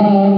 love.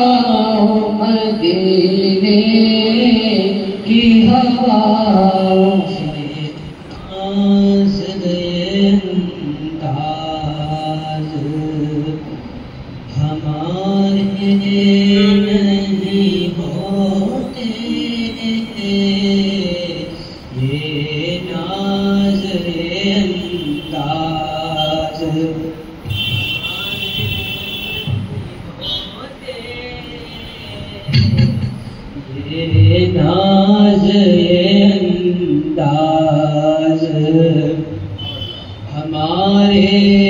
ano, انداز ہمارے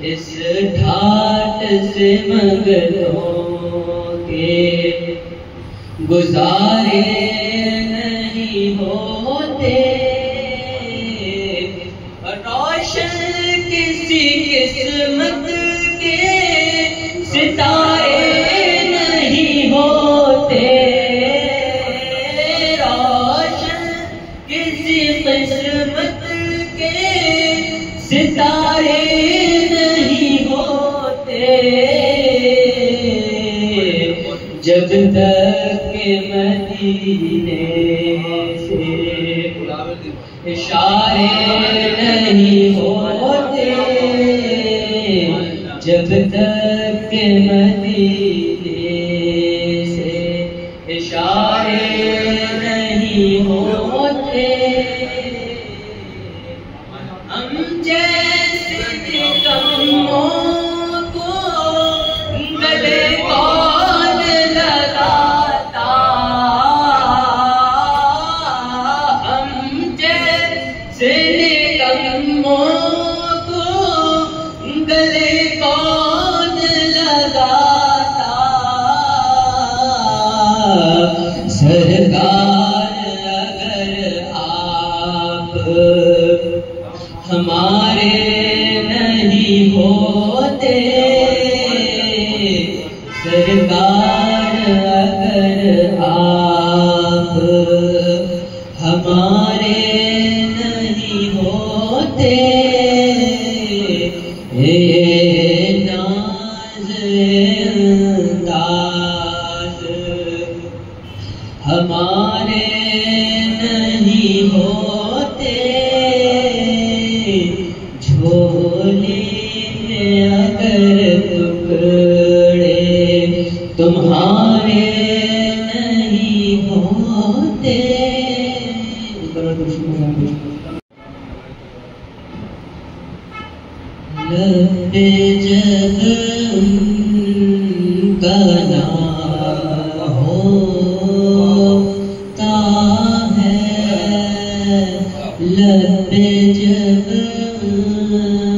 اس ڈھاٹ سے مگلوں کے گزارے نہیں ہوتے۔ روشن کسی قسمت کے ستارے نہیں ہوتے۔ روشن کسی قسمت کے ستارے جب تک مدینے سے اشارے نہیں ہوتے، جب تک مدینے سے اشارے نہیں ہوتے، ہم جائے ہمارے نہیں ہوتے۔ سرکار اگر آپ ہمارے لبيك يا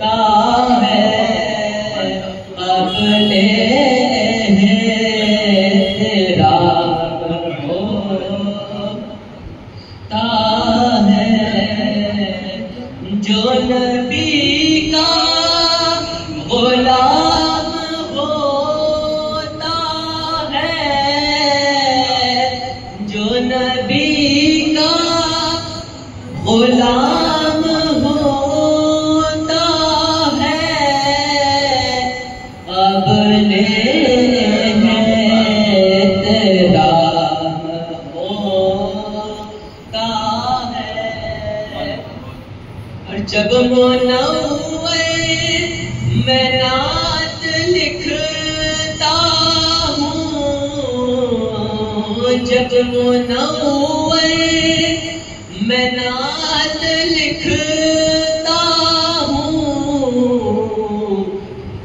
God.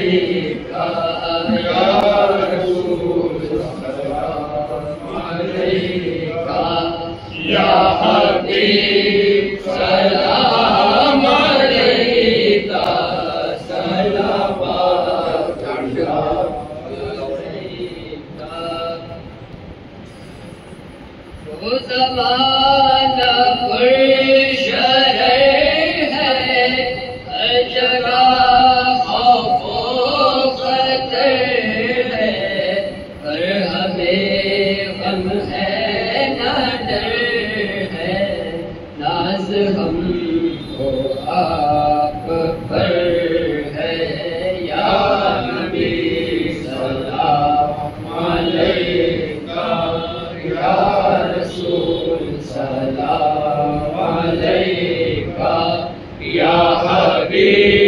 Thank you. علیہ یا حبیب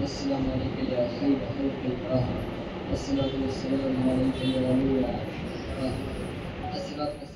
والسلام عليك يا خير خلق الله والصلاة والسلام عليك يا نور الصلاة